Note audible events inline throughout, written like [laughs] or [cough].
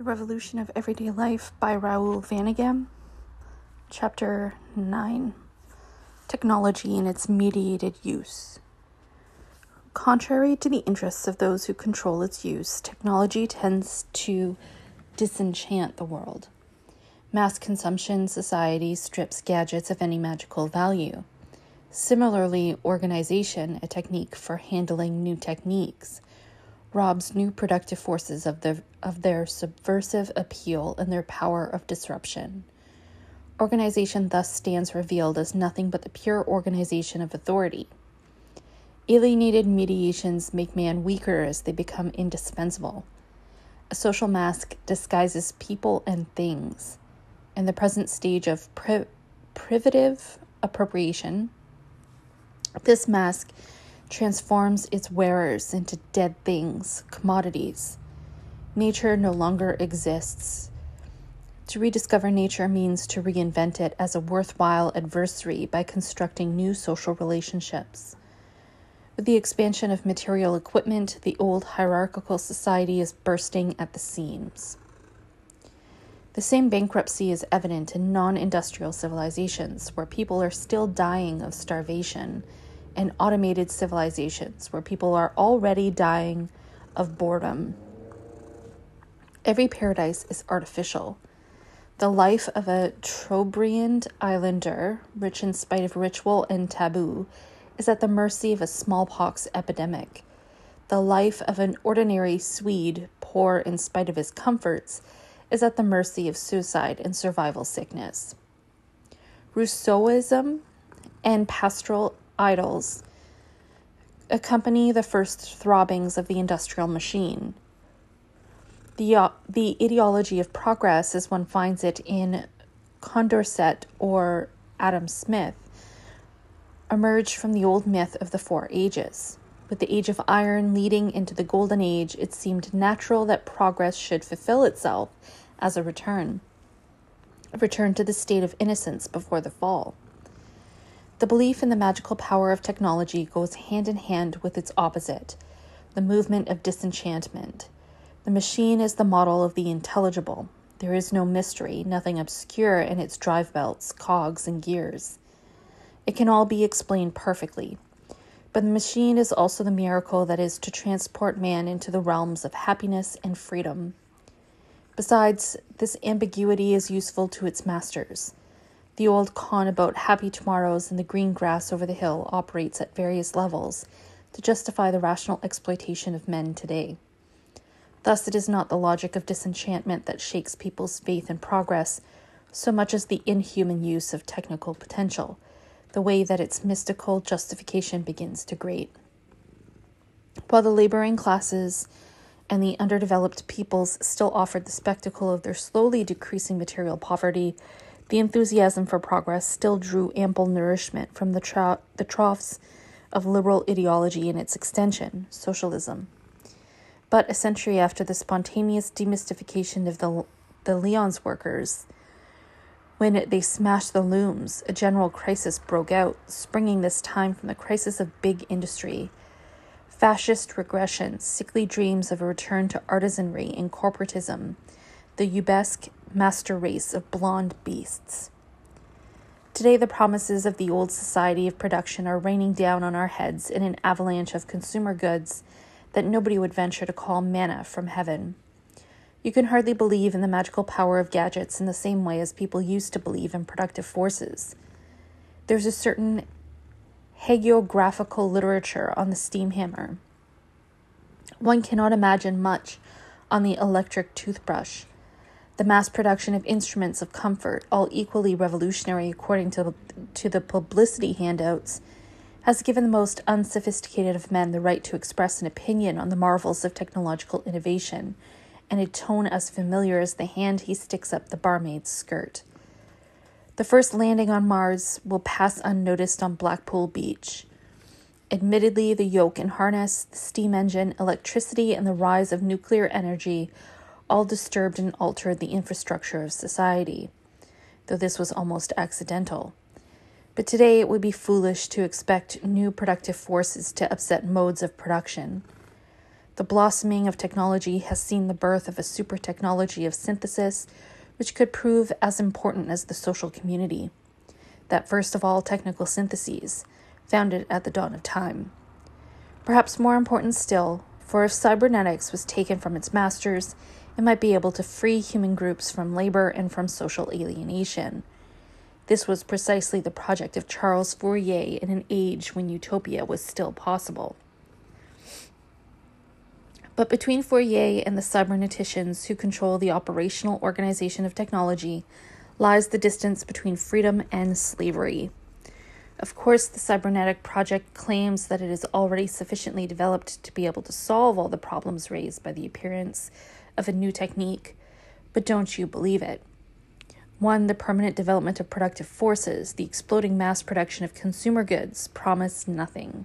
The Revolution of Everyday Life by Raoul Vaneigem, Chapter 9 Technology and its Mediated Use. Contrary to the interests of those who control its use, technology tends to disenchant the world. Mass consumption society strips gadgets of any magical value. Similarly, organization, a technique for handling new techniques, robs new productive forces of, the, of their subversive appeal and their power of disruption. Organization thus stands revealed as nothing but the pure organization of authority. Alienated mediations make man weaker as they become indispensable. A social mask disguises people and things. In the present stage of pri- privative appropriation, this mask transforms its wearers into dead things, commodities. Nature no longer exists. To rediscover nature means to reinvent it as a worthwhile adversary by constructing new social relationships. With the expansion of material equipment, the old hierarchical society is bursting at the seams. The same bankruptcy is evident in non industrial civilizations, where people are still dying of starvation and automated civilizations where people are already dying of boredom. Every paradise is artificial. The life of a Trobriand islander, rich in spite of ritual and taboo, is at the mercy of a smallpox epidemic. The life of an ordinary Swede, poor in spite of his comforts, is at the mercy of suicide and survival sickness. Rousseauism and pastoral idyls accompany the first throbbings of the industrial machine. The, uh, the ideology of progress, as one finds it in Condorcet or Adam Smith, emerged from the old myth of the Four Ages. With the Age of Iron leading into the Golden Age, it seemed natural that progress should fulfill itself as a return, a return to the state of innocence before the fall. The belief in the magical power of technology goes hand in hand with its opposite, the movement of disenchantment. The machine is the model of the intelligible. There is no mystery, nothing obscure in its drive belts, cogs, and gears. It can all be explained perfectly. But the machine is also the miracle that is to transport man into the realms of happiness and freedom. Besides, this ambiguity is useful to its masters. The old con about happy tomorrows and the green grass over the hill operates at various levels to justify the rational exploitation of men today. Thus, it is not the logic of disenchantment that shakes people's faith in progress so much as the inhuman use of technical potential, the way that its mystical justification begins to grate. While the laboring classes and the underdeveloped peoples still offered the spectacle of their slowly decreasing material poverty, the enthusiasm for progress still drew ample nourishment from the, the troughs of liberal ideology and its extension, socialism. But a century after the spontaneous demystification of the, the Lyons workers, when they smashed the looms, a general crisis broke out, springing this time from the crisis of big industry. Fascist regression, sickly dreams of a return to artisanry and corporatism, the Ubuesque master race of blonde beasts. Today, the promises of the old society of production are raining down on our heads in an avalanche of consumer goods that nobody would venture to call manna from heaven. You can hardly believe in the magical power of gadgets in the same way as people used to believe in productive forces. There's a certain hagiographical literature on the steam hammer. One cannot imagine much on the electric toothbrush the mass production of instruments of comfort, all equally revolutionary according to, to the publicity handouts, has given the most unsophisticated of men the right to express an opinion on the marvels of technological innovation, and a tone as familiar as the hand he sticks up the barmaid's skirt. The first landing on Mars will pass unnoticed on Blackpool Beach. Admittedly, the yoke and harness, the steam engine, electricity, and the rise of nuclear energy all disturbed and altered the infrastructure of society, though this was almost accidental. But today it would be foolish to expect new productive forces to upset modes of production. The blossoming of technology has seen the birth of a super technology of synthesis, which could prove as important as the social community. That first of all technical syntheses, founded at the dawn of time. Perhaps more important still, for if cybernetics was taken from its masters, it might be able to free human groups from labor and from social alienation. This was precisely the project of Charles Fourier in an age when utopia was still possible. But between Fourier and the cyberneticians who control the operational organization of technology lies the distance between freedom and slavery. Of course, the cybernetic project claims that it is already sufficiently developed to be able to solve all the problems raised by the appearance of a new technique, but don't you believe it? One, the permanent development of productive forces, the exploding mass production of consumer goods promise nothing.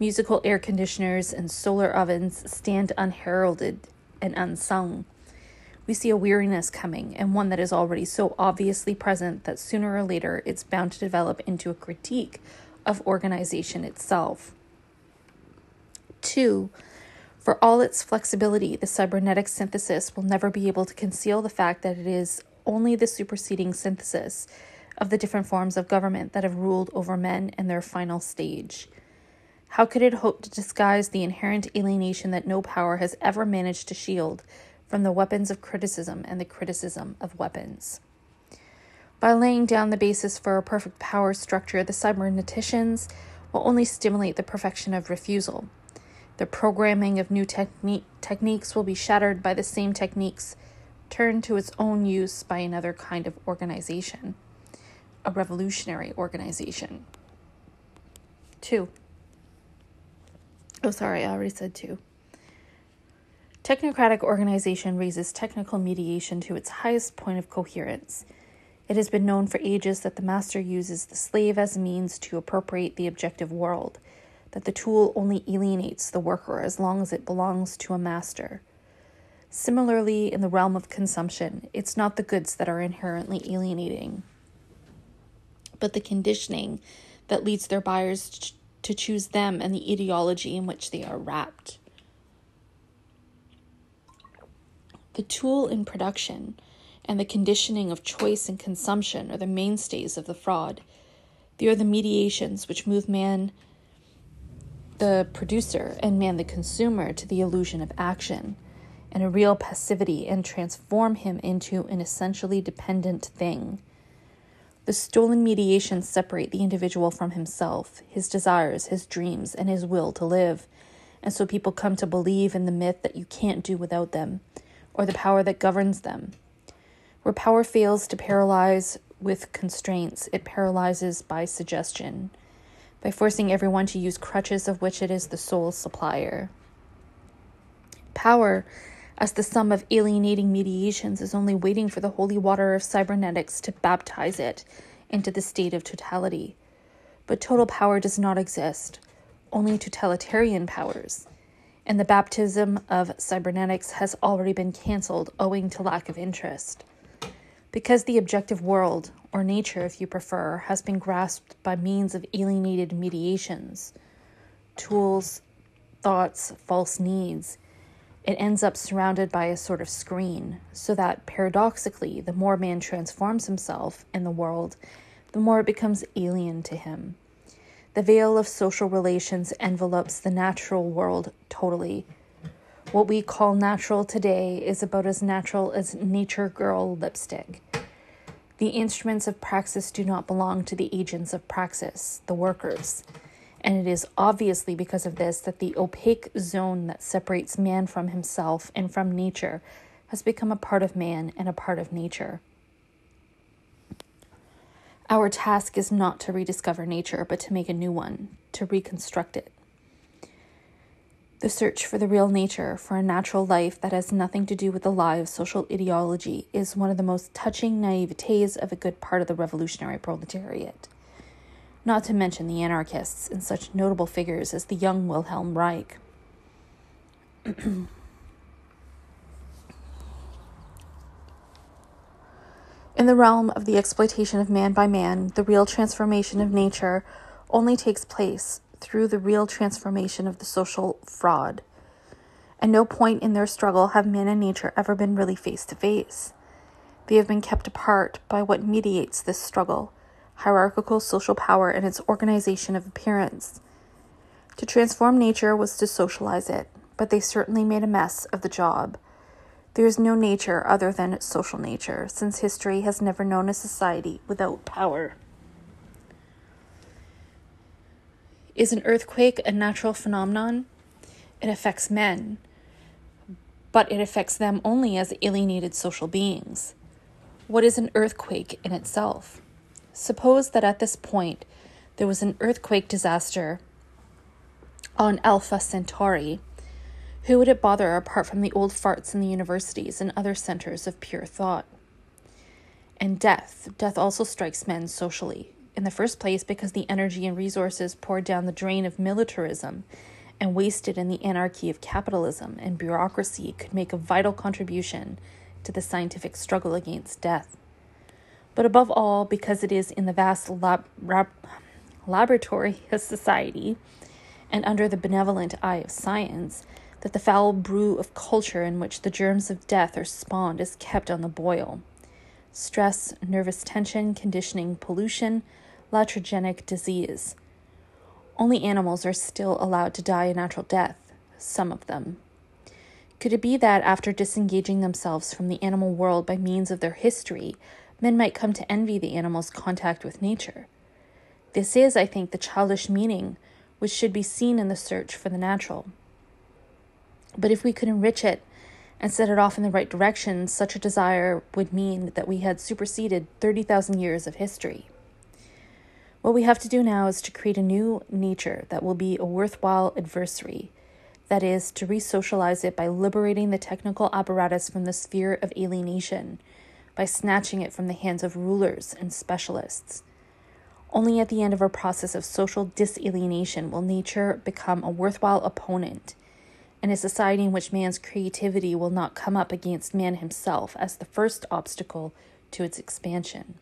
Musical air conditioners and solar ovens stand unheralded and unsung. We see a weariness coming, and one that is already so obviously present that sooner or later it's bound to develop into a critique of organization itself. Two, for all its flexibility, the cybernetic synthesis will never be able to conceal the fact that it is only the superseding synthesis of the different forms of government that have ruled over men in their final stage. How could it hope to disguise the inherent alienation that no power has ever managed to shield from the weapons of criticism and the criticism of weapons? By laying down the basis for a perfect power structure, the cyberneticians will only stimulate the perfection of refusal. The programming of new techni- techniques will be shattered by the same techniques turned to its own use by another kind of organization, a revolutionary organization. Two. Oh, sorry, I already said two. Technocratic organization raises technical mediation to its highest point of coherence. It has been known for ages that the master uses the slave as a means to appropriate the objective world, that the tool only alienates the worker as long as it belongs to a master. Similarly, in the realm of consumption, it's not the goods that are inherently alienating, but the conditioning that leads their buyers to choose them and the ideology in which they are wrapped. The tool in production and the conditioning of choice and consumption are the mainstays of the fraud. They are the mediations which move man, the producer, and man, the consumer, to the illusion of action and a real passivity and transform him into an essentially dependent thing. The stolen mediations separate the individual from himself, his desires, his dreams, and his will to live. And so people come to believe in the myth that you can't do without them, or the power that governs them. Where power fails to paralyze with constraints, it paralyzes by suggestion, by forcing everyone to use crutches of which it is the sole supplier. Power as the sum of alienating mediations is only waiting for the holy water of cybernetics to baptize it into the state of totality. But total power does not exist, only totalitarian powers. And the baptism of cybernetics has already been cancelled owing to lack of interest. Because the objective world, or nature if you prefer, has been grasped by means of alienated mediations, tools, thoughts, false needs it ends up surrounded by a sort of screen, so that paradoxically, the more man transforms himself in the world, the more it becomes alien to him. The veil of social relations envelopes the natural world totally. What we call natural today is about as natural as nature girl lipstick. The instruments of praxis do not belong to the agents of praxis, the workers and it is obviously because of this that the opaque zone that separates man from himself and from nature has become a part of man and a part of nature. Our task is not to rediscover nature, but to make a new one, to reconstruct it. The search for the real nature, for a natural life that has nothing to do with the lie of social ideology, is one of the most touching naivetes of a good part of the revolutionary proletariat not to mention the anarchists and such notable figures as the young Wilhelm Reich. In the realm of the exploitation of man by man, the real transformation of nature only takes place through the real transformation of the social fraud. At no point in their struggle have man and nature ever been really face to face. They have been kept apart by what mediates this struggle hierarchical social power and its organization of appearance. To transform nature was to socialize it, but they certainly made a mess of the job. There is no nature other than social nature, since history has never known a society without power. Is an earthquake a natural phenomenon? It affects men, but it affects them only as alienated social beings. What is an earthquake in itself? Suppose that at this point there was an earthquake disaster on Alpha Centauri. Who would it bother apart from the old farts in the universities and other centers of pure thought? And death. Death also strikes men socially in the first place because the energy and resources poured down the drain of militarism and wasted in the anarchy of capitalism and bureaucracy could make a vital contribution to the scientific struggle against death. But above all, because it is in the vast lab- lab- laboratory [laughs] of society and under the benevolent eye of science that the foul brew of culture in which the germs of death are spawned is kept on the boil. Stress, nervous tension, conditioning, pollution, latrogenic disease. Only animals are still allowed to die a natural death, some of them. Could it be that after disengaging themselves from the animal world by means of their history, men might come to envy the animal's contact with nature? This is, I think, the childish meaning which should be seen in the search for the natural. But if we could enrich it and set it off in the right direction, such a desire would mean that we had superseded 30,000 years of history. What we have to do now is to create a new nature that will be a worthwhile adversary. That is, to re socialize it by liberating the technical apparatus from the sphere of alienation, by snatching it from the hands of rulers and specialists. Only at the end of our process of social disalienation will nature become a worthwhile opponent, in a society in which man's creativity will not come up against man himself as the first obstacle to its expansion.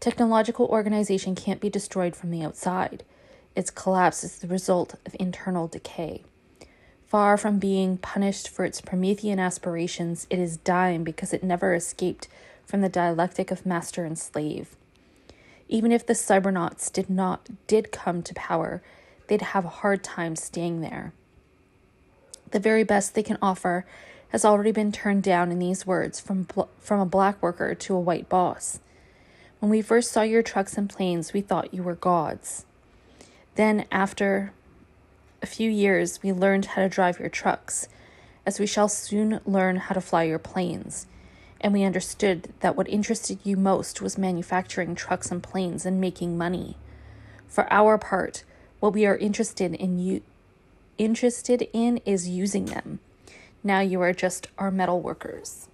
Technological organization can't be destroyed from the outside. Its collapse is the result of internal decay. Far from being punished for its Promethean aspirations, it is dying because it never escaped from the dialectic of master and slave. Even if the cybernauts did not did come to power, they'd have a hard time staying there. The very best they can offer has already been turned down in these words from from a black worker to a white boss. When we first saw your trucks and planes, we thought you were gods. Then, after a few years, we learned how to drive your trucks, as we shall soon learn how to fly your planes. And we understood that what interested you most was manufacturing trucks and planes and making money. For our part, what we are interested in you interested in is using them. Now you are just our metal workers.